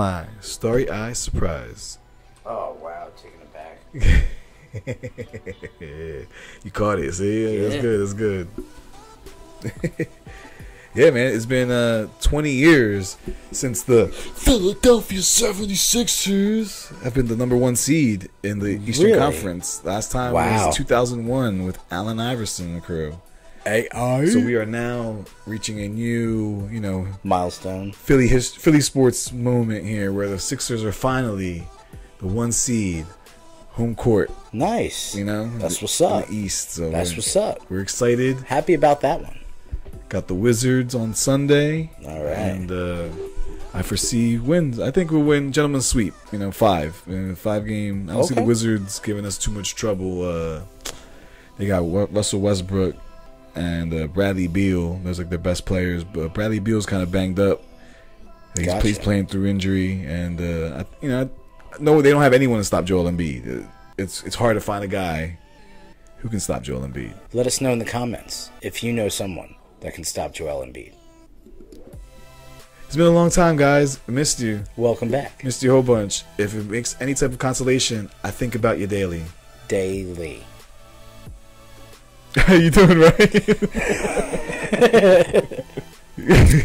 my starry eye surprise. Oh wow, taking it back. you caught it. See, Yeah. that's good. That's good. yeah, man. It's been uh, 20 years since the Philadelphia 76ers have been the number one seed in the Eastern Really? Conference. Last time Wow. was 2001 with Allen Iverson and the crew. AI. So we are now reaching a new, you know, milestone. Philly his, Philly sports moment here, where the Sixers are finally the one seed, home court. Nice. You know, That's what's in up. the East. So That's what's up. we're excited. Happy about that one. Got the Wizards on Sunday. All right. And uh, I foresee wins. I think we'll win gentlemen sweep. You know, five, uh, five game. I don't see the Wizards giving us too much trouble. Uh, they got Russell Westbrook and uh, Bradley Beal. Those like their best players, but Bradley Beal's kind of banged up. He's, Gotcha. he's playing through injury, and uh, I, you know, I, no, they don't have anyone to stop Joel Embiid. It's it's hard to find a guy who can stop Joel Embiid. Let us know in the comments if you know someone that can stop Joel Embiid. It's been a long time, guys. I missed you. Welcome back. Missed you a whole bunch. If it makes any type of consolation, I think about you daily. Daily. How you doing, right?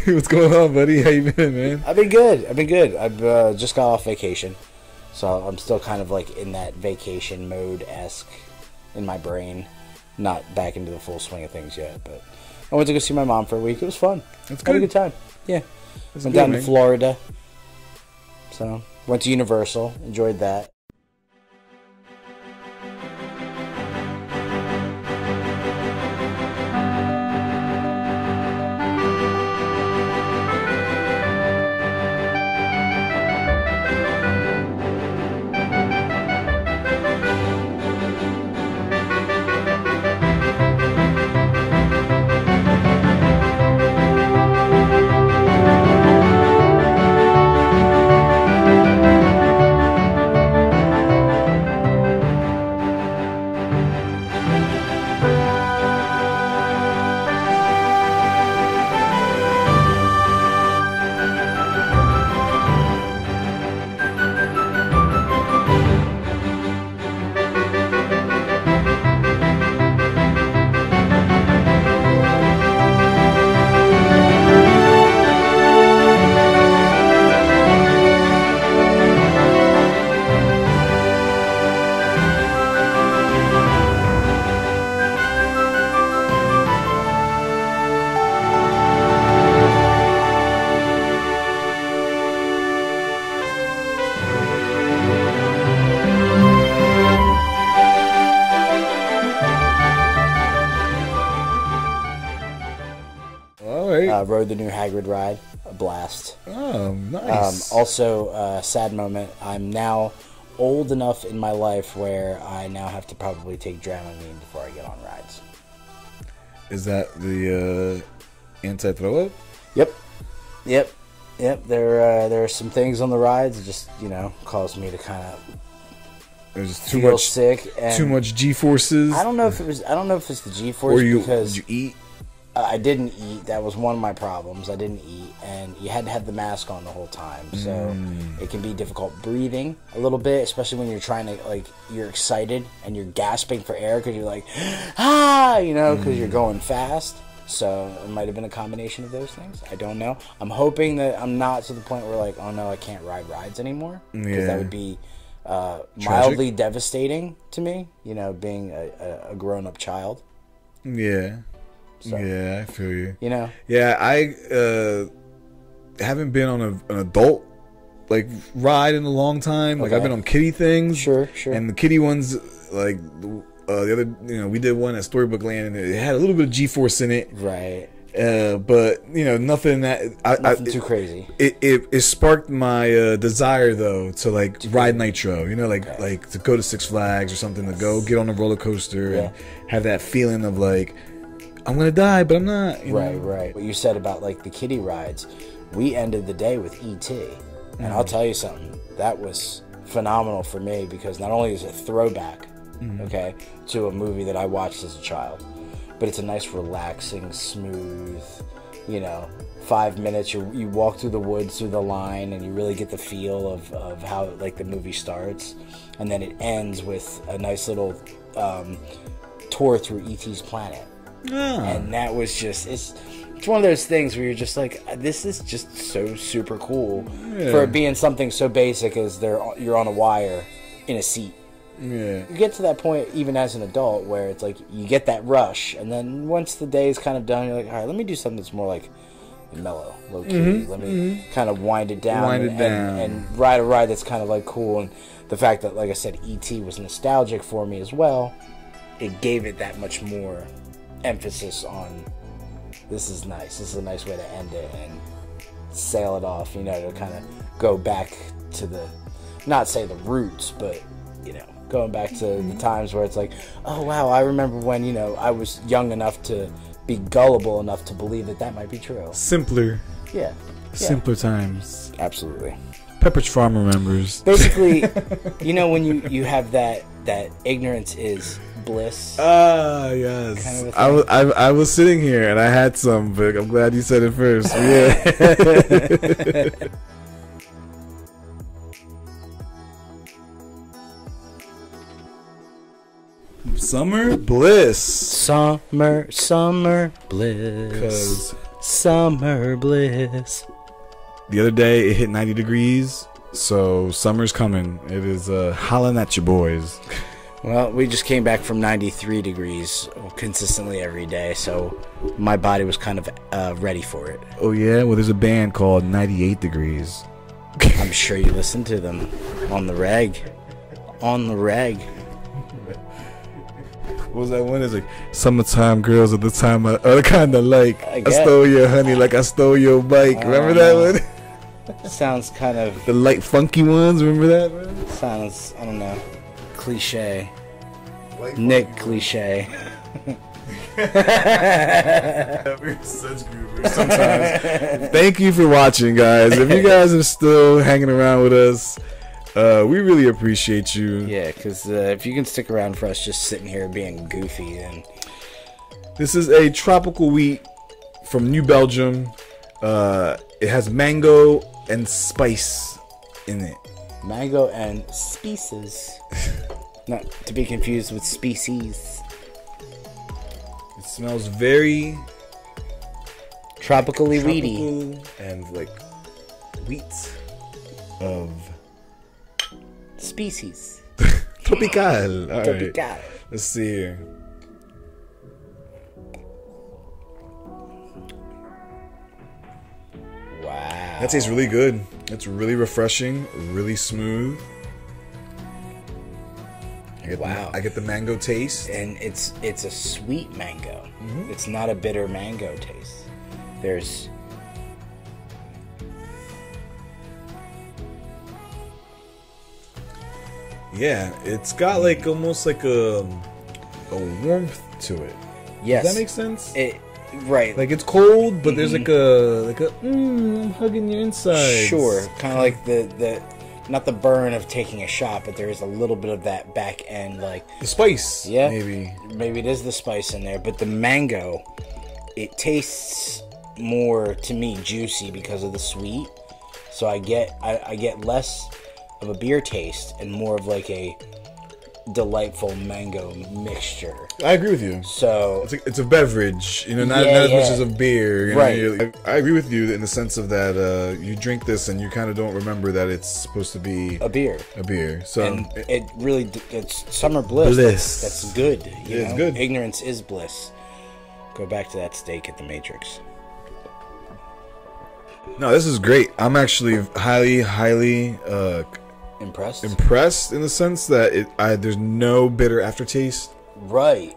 What's going on, buddy? How you been, man? I've been good. I've been good. I've uh, just got off vacation, so I'm still kind of like in that vacation mode esque in my brain. Not back into the full swing of things yet, but I went to go see my mom for a week. It was fun. That's Had a good. good time. Yeah. That's went good, down man. to Florida. So went to Universal. Enjoyed that. Rode the new Hagrid ride. A blast. oh, Um, nice. also, uh, sad moment. I'm now old enough in my life where I now have to probably take Dramamine before I get on rides. Is that the uh, anti-throw up? Yep. Yep. Yep. There, uh, there are some things on the rides that just, you know, cause me to kind of There's too feel much, sick. And too much G forces. I don't know if it was. I don't know if it's the G force Or you, because you eat? Uh, I didn't eat. That was one of my problems. I didn't eat, and you had to have the mask on the whole time, so Mm. it can be difficult breathing a little bit, especially when you're trying to like you're excited and you're gasping for air because you're like ah, you know, because Mm. you're going fast. So it might have been a combination of those things. I don't know. I'm hoping that I'm not to the point where like, oh no, I can't ride rides anymore because Yeah. that would be uh, mildly devastating to me. You know, being a, a, a grown-up child. Yeah. So, Yeah, I feel you. You know, Yeah, I uh, haven't been on a, an adult like ride in a long time. Like I've been on kiddie things. Sure, sure. And the kiddie ones, like uh, the other, you know, we did one at Storybook Land, and it had a little bit of G force in it. right? Uh, but you know, nothing that I, Nothing I, too crazy. it, it, it sparked my uh, desire though to like ride nitro you know like Okay. like to go to six flags or something to go get on a roller coaster and have that feeling of like i'm gonna die but i'm not you Right, know? right. What you said about like the kiddie rides, we ended the day with ET, and I'll tell you something. That was phenomenal for me because not only is it a throwback, okay, to a movie that I watched as a child, but it's a nice, relaxing, smooth, you know, five minutes. You you walk through the woods through the line, and you really get the feel of, of how like the movie starts, and then it ends with a nice little um, tour through ET's planet, Yeah. and that was just it's. It's one of those things where you're just like, this is just so super cool Yeah. for it being something so basic as they're you're on a wire in a seat yeah. you get to that point even as an adult where it's like you get that rush and then once the day is kind of done you're like all right let me do something that's more like mellow low key let me kind of wind it down Mm-hmm. Wind it and, down. And, and ride a ride that's kind of like cool and the fact that like i said et was nostalgic for me as well it gave it that much more emphasis on this is nice this is a nice way to end it and sail it off you know to kind of go back to the not say the roots but you know going back to the mm-hmm. times where it's like oh wow i remember when you know i was young enough to be gullible enough to believe that that might be true Simpler. yeah, yeah Simpler times. absolutely Pepperidge Farm remembers. basically you know when you you have that that ignorance is bliss Ah, yes. Kind of a I was I, I was sitting here and I had some, but I'm glad you said it first. Yeah. Summer bliss. summer summer bliss Because summer bliss the other day it hit 90 degrees, so summer's coming. It is uh, hollering at you boys. Well, we just came back from 93 degrees consistently every day, so my body was kind of uh, ready for it. Oh yeah, well there's a band called 98 Degrees. I'm sure you listen to them on the reg. On the reg. What was that one? It's like summertime girls at the time I uh, kind of like. I I, stole your honey like I stole your bike. Remember that one? Sounds kind of, The light funky ones. Remember that? Sounds, I don't know, cliche. Nick cliche. We're such goobers sometimes. Thank you for watching, guys. If you guys are still hanging around with us, uh, we really appreciate you. Yeah, because uh, if you can stick around for us just sitting here being goofy, then This is a tropical wheat from New Belgium. Uh, it has mango and spice in it. mango and species. Not to be confused with species. It smells very Tropically weedy. tropical and like wheat of Species. tropical. All right, Tropical. let's see here. Wow. That tastes really good. It's really refreshing, really smooth. I get Wow. The, I get the mango taste. and it's it's a sweet mango. Mm-hmm. It's not a bitter mango taste. There's Yeah, it's got like almost like a a warmth to it. yes. Does that make sense? it right. like it's cold, but there's like a like a mm, I'm hugging your inside. sure, kind of like the the not the burn of taking a shot, but there is a little bit of that back end like The spice, Yeah. maybe. maybe it is the spice in there, but the mango, it tastes more to me juicy because of the sweet. So I get I, I get less of a beer taste and more of like a delightful mango mixture. I agree with you. So It's a, it's a beverage, you know, not, Yeah, not as much as a beer. You know? Right. I, I agree with you in the sense of that uh, you drink this and you kind of don't remember that it's supposed to be a beer. a beer. So And it really it's summer bliss. Bliss. That's, that's good. You It's know? good. Ignorance is bliss. Go back to that steak at the Matrix. no, this is great. I'm actually highly, highly uh, Impressed? impressed in the sense that it I, there's no bitter aftertaste. right.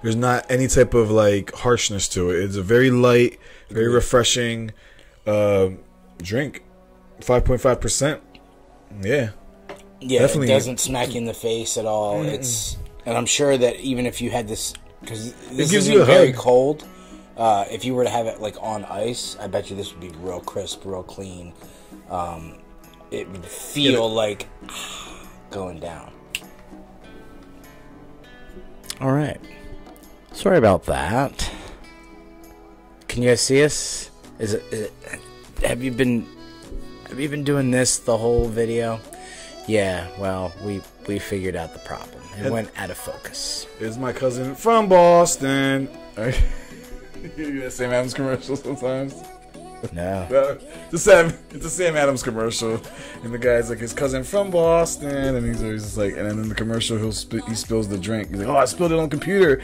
There's not any type of like harshness to it. It's a very light, very refreshing uh, drink. Five point five percent. Yeah. Yeah, Definitely. it doesn't smack you in the face at all. It's and I'm sure that even if you had this because this gives isn't you a very hug. cold. Uh, if you were to have it like on ice, I bet you this would be real crisp, real clean. Um, it would feel like going down. All right. Sorry about that. Can you guys see us? Is it, is it? Have you been? Have you been doing this the whole video? Yeah. Well, we we figured out the problem. It went out of focus. Is my cousin from Boston. you do that Sam Adams commercial sometimes. No. No, the Sam, it's the Sam Adams commercial, and the guy's like his cousin from Boston, and he's always just like, and then in the commercial he'll sp- he spills the drink. He's like, oh, I spilled it on the computer.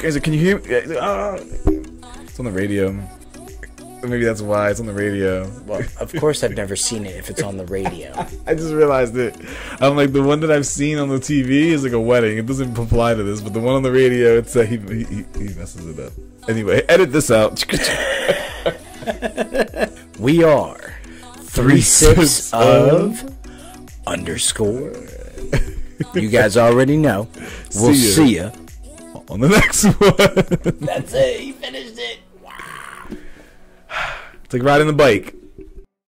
He's like, can you hear me? "Ah." It's on the radio. Maybe that's why it's on the radio. Well, of course I've never seen it if it's on the radio. I just realized it. I'm like the one that I've seen on the TV is like a wedding. It doesn't apply to this, but the one on the radio, it's uh, he, he he messes it up. Anyway, edit this out. We are three sips of underscore. You guys already know. We'll See ya. see ya. on the next one. That's it. He finished it. it's like riding the bike.